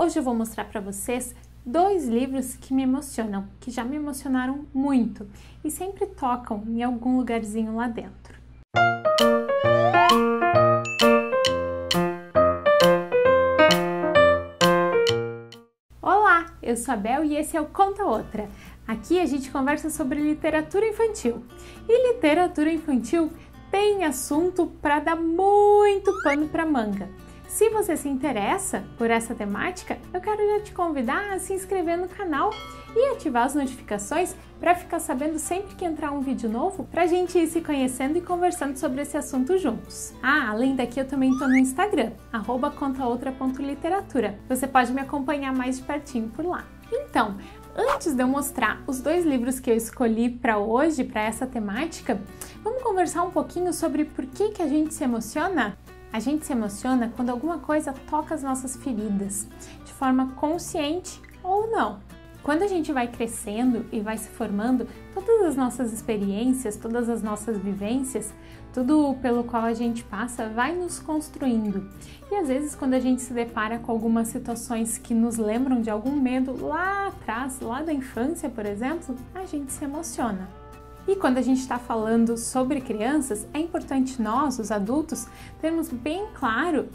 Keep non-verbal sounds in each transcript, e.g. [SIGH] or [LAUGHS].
Hoje eu vou mostrar para vocês dois livros que me emocionam, que já me emocionaram muito e sempre tocam em algum lugarzinho lá dentro. Olá, eu sou a Bel e esse é o Conta Outra. Aqui a gente conversa sobre literatura infantil. E literatura infantil tem assunto para dar muito pano para manga. Se você se interessa por essa temática, eu quero já te convidar a se inscrever no canal e ativar as notificações para ficar sabendo sempre que entrar um vídeo novo, para a gente ir se conhecendo e conversando sobre esse assunto juntos. Ah, além daqui eu também estou no Instagram, contaoutra.literatura. Você pode me acompanhar mais de pertinho por lá. Então, antes de eu mostrar os dois livros que eu escolhi para hoje, para essa temática, vamos conversar um pouquinho sobre por que, que a gente se emociona a gente se emociona quando alguma coisa toca as nossas feridas, de forma consciente ou não. Quando a gente vai crescendo e vai se formando, todas as nossas experiências, todas as nossas vivências, tudo pelo qual a gente passa vai nos construindo. E às vezes, quando a gente se depara com algumas situações que nos lembram de algum medo lá atrás, lá da infância, por exemplo, a gente se emociona. E quando a gente está falando sobre crianças, é importante nós, os adultos, termos bem claro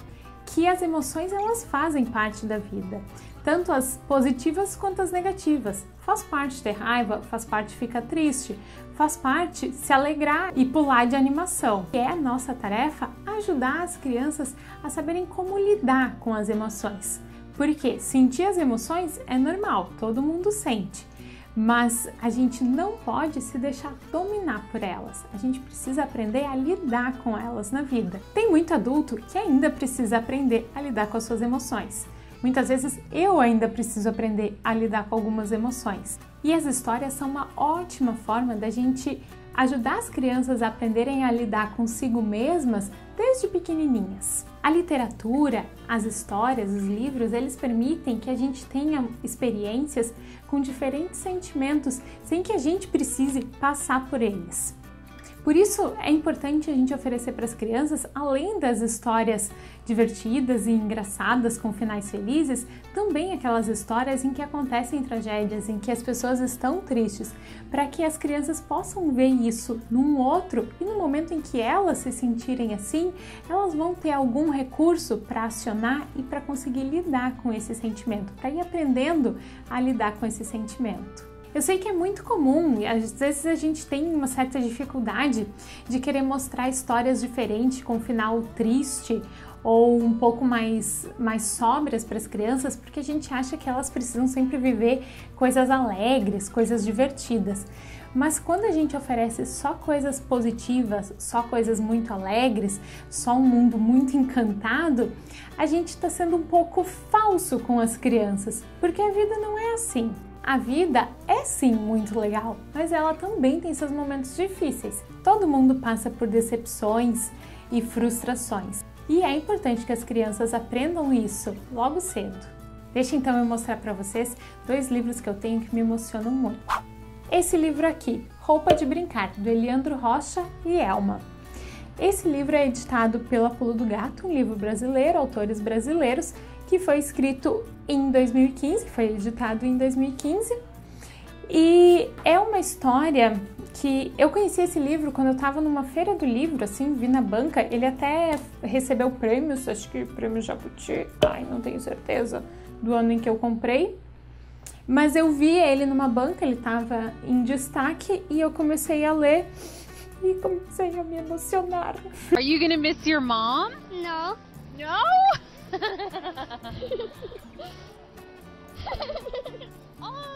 que as emoções elas fazem parte da vida, tanto as positivas quanto as negativas. Faz parte ter raiva, faz parte ficar triste, faz parte se alegrar e pular de animação. E é a nossa tarefa ajudar as crianças a saberem como lidar com as emoções. Porque sentir as emoções é normal, todo mundo sente mas a gente não pode se deixar dominar por elas. A gente precisa aprender a lidar com elas na vida. Tem muito adulto que ainda precisa aprender a lidar com as suas emoções. Muitas vezes eu ainda preciso aprender a lidar com algumas emoções. E as histórias são uma ótima forma da gente ajudar as crianças a aprenderem a lidar consigo mesmas desde pequenininhas. A literatura, as histórias, os livros, eles permitem que a gente tenha experiências com diferentes sentimentos sem que a gente precise passar por eles. Por isso é importante a gente oferecer para as crianças, além das histórias divertidas e engraçadas com finais felizes, também aquelas histórias em que acontecem tragédias, em que as pessoas estão tristes, para que as crianças possam ver isso num outro e no momento em que elas se sentirem assim, elas vão ter algum recurso para acionar e para conseguir lidar com esse sentimento, para ir aprendendo a lidar com esse sentimento. Eu sei que é muito comum às vezes a gente tem uma certa dificuldade de querer mostrar histórias diferentes com um final triste ou um pouco mais, mais sóbrias para as crianças, porque a gente acha que elas precisam sempre viver coisas alegres, coisas divertidas. Mas quando a gente oferece só coisas positivas, só coisas muito alegres, só um mundo muito encantado, a gente está sendo um pouco falso com as crianças, porque a vida não é assim. A vida é sim muito legal, mas ela também tem seus momentos difíceis. Todo mundo passa por decepções e frustrações. E é importante que as crianças aprendam isso logo cedo. Deixa então eu mostrar para vocês dois livros que eu tenho que me emocionam muito. Esse livro aqui, Roupa de Brincar, do Eliandro Rocha e Elma. Esse livro é editado pela Pulo do Gato, um livro brasileiro, autores brasileiros, que foi escrito em 2015, foi editado em 2015. E é uma história que eu conheci esse livro quando eu estava numa feira do livro, assim, vi na banca. Ele até recebeu prêmios, acho que prêmio Jabuti, ai, não tenho certeza, do ano em que eu comprei. Mas eu vi ele numa banca, ele estava em destaque e eu comecei a ler e comecei a me emocionar. Are you gonna miss your mom? No. No? Oh?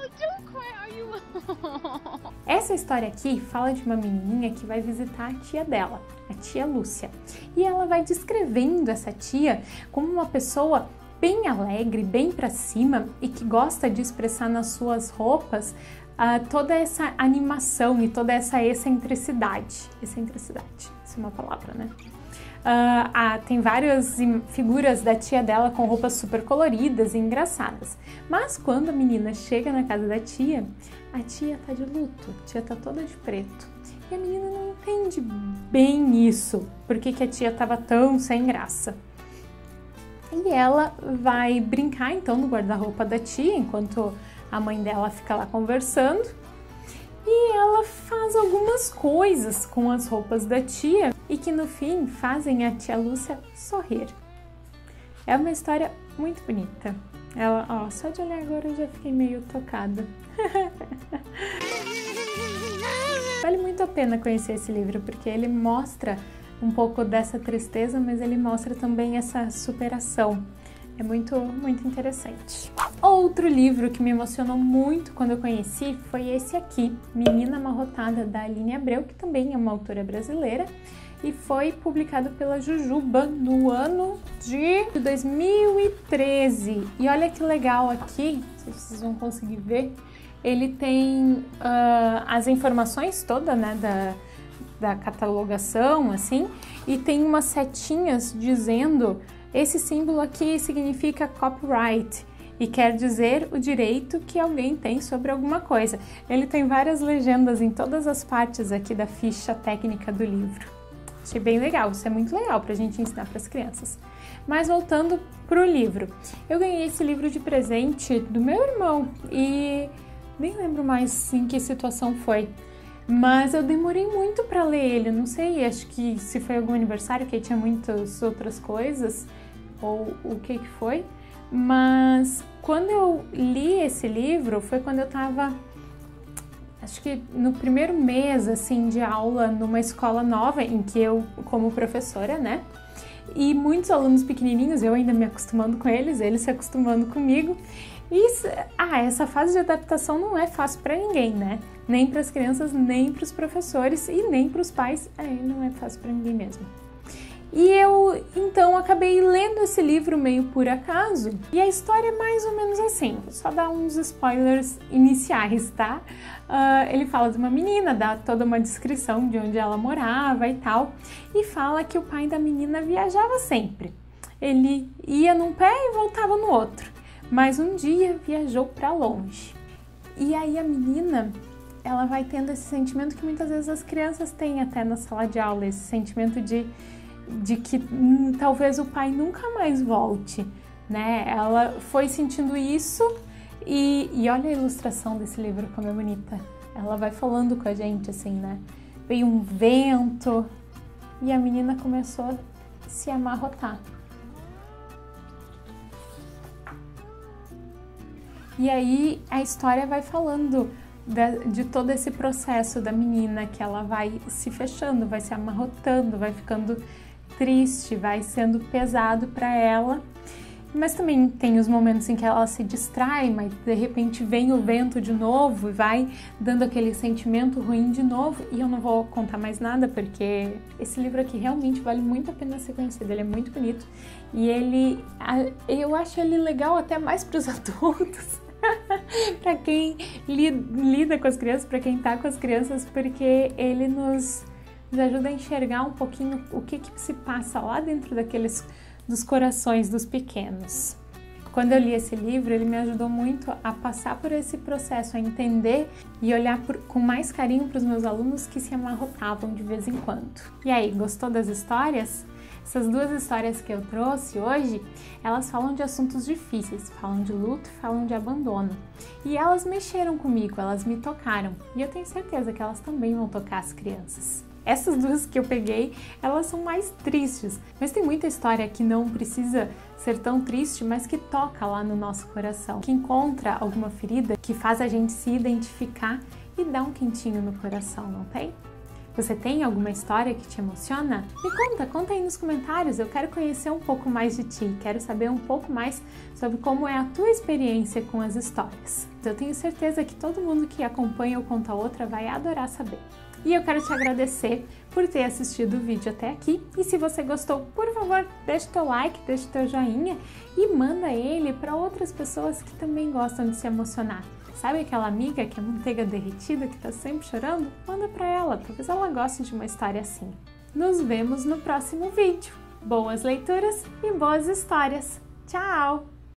Essa história aqui fala de uma menininha que vai visitar a tia dela, a tia Lúcia. E ela vai descrevendo essa tia como uma pessoa bem alegre, bem para cima e que gosta de expressar nas suas roupas uh, toda essa animação e toda essa excentricidade. Excentricidade, isso é uma palavra, né? Uh, ah, tem várias figuras da tia dela com roupas super coloridas e engraçadas. Mas quando a menina chega na casa da tia, a tia tá de luto, a tia tá toda de preto. E a menina não entende bem isso, por que, que a tia tava tão sem graça. E ela vai brincar então no guarda-roupa da tia enquanto a mãe dela fica lá conversando. E ela faz algumas coisas com as roupas da tia e que no fim fazem a tia Lúcia sorrir. É uma história muito bonita. Ela, ó, só de olhar agora eu já fiquei meio tocada. [LAUGHS] vale muito a pena conhecer esse livro porque ele mostra um pouco dessa tristeza, mas ele mostra também essa superação. É muito, muito interessante. Outro livro que me emocionou muito quando eu conheci foi esse aqui, Menina Amarrotada, da Aline Abreu, que também é uma autora brasileira e foi publicado pela Jujuba no ano de 2013. E olha que legal aqui, se vocês vão conseguir ver, ele tem uh, as informações todas né, da, da catalogação, assim, e tem umas setinhas dizendo esse símbolo aqui significa copyright e quer dizer o direito que alguém tem sobre alguma coisa. Ele tem várias legendas em todas as partes aqui da ficha técnica do livro. Achei bem legal, isso é muito legal para a gente ensinar para as crianças. Mas voltando para o livro, eu ganhei esse livro de presente do meu irmão e nem lembro mais em que situação foi. Mas eu demorei muito para ler ele, não sei, acho que se foi algum aniversário que tinha muitas outras coisas ou o que que foi. Mas quando eu li esse livro foi quando eu estava acho que no primeiro mês assim de aula numa escola nova em que eu como professora, né? E muitos alunos pequenininhos, eu ainda me acostumando com eles, eles se acostumando comigo. Isso, ah, essa fase de adaptação não é fácil para ninguém, né? Nem para as crianças, nem para os professores e nem para os pais. É, não é fácil para ninguém mesmo. E eu então acabei lendo esse livro meio por acaso. E a história é mais ou menos assim, vou só dar uns spoilers iniciais, tá? Uh, ele fala de uma menina, dá toda uma descrição de onde ela morava e tal, e fala que o pai da menina viajava sempre. Ele ia num pé e voltava no outro mas um dia viajou para longe. E aí a menina, ela vai tendo esse sentimento que muitas vezes as crianças têm até na sala de aula, esse sentimento de, de que hum, talvez o pai nunca mais volte, né? Ela foi sentindo isso e, e olha a ilustração desse livro como é bonita. Ela vai falando com a gente assim, né? Veio um vento e a menina começou a se amarrotar. E aí a história vai falando de, de, todo esse processo da menina que ela vai se fechando, vai se amarrotando, vai ficando triste, vai sendo pesado para ela. Mas também tem os momentos em que ela se distrai, mas de repente vem o vento de novo e vai dando aquele sentimento ruim de novo. E eu não vou contar mais nada porque esse livro aqui realmente vale muito a pena ser conhecido. Ele é muito bonito e ele, eu acho ele legal até mais para os [LAUGHS] adultos para quem lida com as crianças, para quem está com as crianças, porque ele nos, nos, ajuda a enxergar um pouquinho o que, que se passa lá dentro daqueles dos corações dos pequenos. Quando eu li esse livro, ele me ajudou muito a passar por esse processo, a entender e olhar por, com mais carinho para os meus alunos que se amarrotavam de vez em quando. E aí, gostou das histórias? Essas duas histórias que eu trouxe hoje, elas falam de assuntos difíceis, falam de luto, falam de abandono. E elas mexeram comigo, elas me tocaram. E eu tenho certeza que elas também vão tocar as crianças. Essas duas que eu peguei, elas são mais tristes, mas tem muita história que não precisa ser tão triste, mas que toca lá no nosso coração, que encontra alguma ferida que faz a gente se identificar e dá um quentinho no coração, não tem? Você tem alguma história que te emociona? Me conta, conta aí nos comentários. Eu quero conhecer um pouco mais de ti, quero saber um pouco mais sobre como é a tua experiência com as histórias. Eu tenho certeza que todo mundo que acompanha o Conta Outra vai adorar saber. E eu quero te agradecer por ter assistido o vídeo até aqui. E se você gostou, por favor, deixe teu like, deixe teu joinha e manda ele para outras pessoas que também gostam de se emocionar. Sabe aquela amiga que é manteiga derretida que tá sempre chorando? Manda para ela, talvez ela goste de uma história assim. Nos vemos no próximo vídeo. Boas leituras e boas histórias. Tchau!